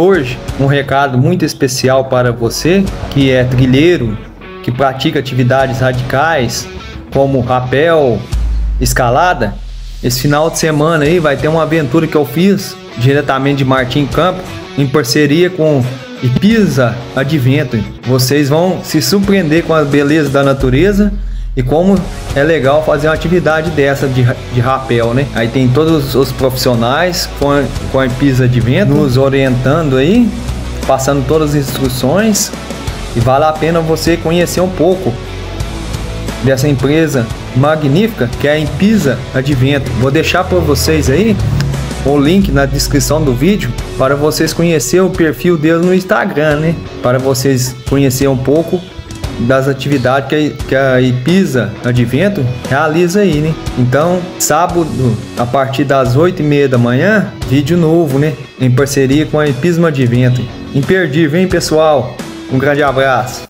Hoje, um recado muito especial para você que é trilheiro, que pratica atividades radicais como rapel, escalada. Esse final de semana aí vai ter uma aventura que eu fiz diretamente de Martim Campo em parceria com Ipisa Advento. Vocês vão se surpreender com a beleza da natureza e como é legal fazer uma atividade dessa de, de rapel, né? Aí tem todos os profissionais com a, com a pisa de vento nos orientando aí, passando todas as instruções e vale a pena você conhecer um pouco dessa empresa magnífica que é a Impisa Advento. Vou deixar para vocês aí o link na descrição do vídeo para vocês conhecer o perfil deles no Instagram, né? Para vocês conhecer um pouco das atividades que a, que a Ipisa Advento realiza aí, né? Então, sábado, a partir das 8 e meia da manhã, vídeo novo, né? Em parceria com a Ipisma Advento. Imperdível, hein, pessoal? Um grande abraço.